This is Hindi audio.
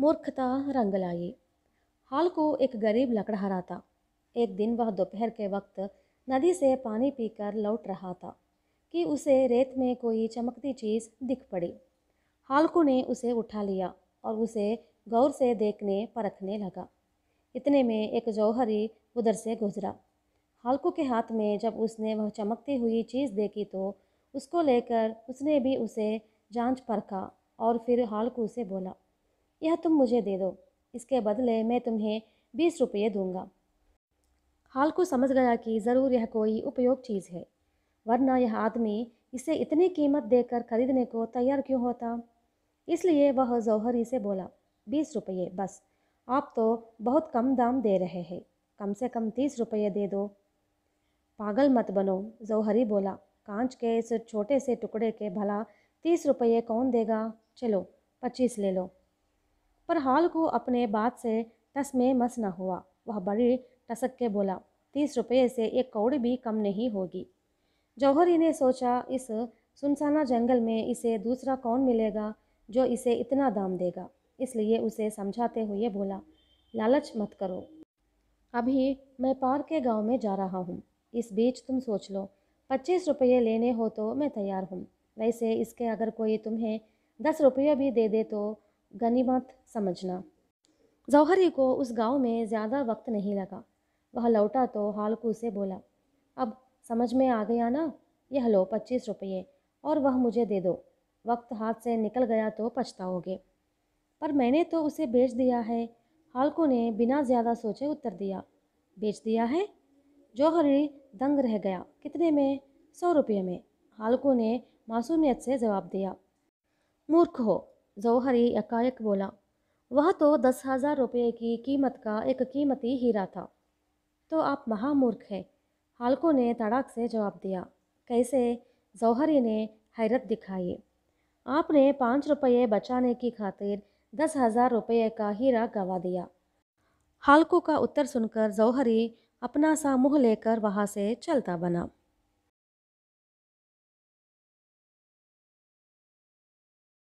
मूर्खता रंग लाई हाल को एक गरीब लकड़हारा था एक दिन वह दोपहर के वक्त नदी से पानी पीकर लौट रहा था कि उसे रेत में कोई चमकती चीज़ दिख पड़ी। हालकू ने उसे उठा लिया और उसे गौर से देखने परखने लगा। इतने में एक जौहरी उधर से गुजरा। हालकू के हाथ में जब उसने वह चमकती हुई चीज़ देखी तो उसको लेकर उसने भी उसे जाँच परखा और फिर हालकू से बोला यह तुम मुझे दे दो। इसके बदले मैं तुम्हें बीस रुपये दूँगा। हाल को समझ गया कि ज़रूर यह कोई उपयोग चीज़ है, वरना यह आदमी इसे इतनी कीमत देकर खरीदने को तैयार क्यों होता? इसलिए वह जौहरी से बोला, बीस रुपये, बस। आप तो बहुत कम दाम दे रहे हैं। कम से कम तीस रुपये दे दो। पागल मत बनो, जौहरी बोला। कांच के इस छोटे से टुकड़े के भला तीस रुपये कौन देगा? चलो, पच्चीस ले लो। पर हाल को अपने बात से टस में मस न हुआ। वह बड़ी टसक के बोला, तीस रुपये से एक कौड़ी भी कम नहीं होगी। जौहरी ने सोचा, इस सुनसाना जंगल में इसे दूसरा कौन मिलेगा जो इसे इतना दाम देगा? इसलिए उसे समझाते हुए बोला, लालच मत करो। अभी मैं पार के गाँव में जा रहा हूँ। इस बीच तुम सोच लो। पच्चीस रुपये लेने हो तो मैं तैयार हूँ। वैसे इसके अगर कोई तुम्हें दस रुपये भी दे दे तो गनीमत समझना। जौहरी को उस गाँव में ज़्यादा वक्त नहीं लगा। वह लौटा तो हालकू से बोला, अब समझ में आ गया ना? यह लो पच्चीस रुपये और वह मुझे दे दो। वक्त हाथ से निकल गया तो पछताओगे। पर मैंने तो उसे बेच दिया है। हालकू ने बिना ज़्यादा सोचे उत्तर दिया, बेच दिया है? जौहरी दंग रह गया, कितने में? सौ रुपये में। हालकू ने मासूमियत से जवाब दिया, मूर्ख हो जौहरी एकाएक बोला, वह तो दस हज़ार रुपये की कीमत का एक कीमती हीरा था। तो आप महामूर्ख हैं। हालको ने तड़ाक से जवाब दिया, कैसे? जौहरी ने हैरत दिखाई। आपने पाँच रुपये बचाने की खातिर दस हज़ार रुपये का हीरा गवा दिया। हालको का उत्तर सुनकर जौहरी अपना सा मुँह लेकर वहाँ से चलता बना।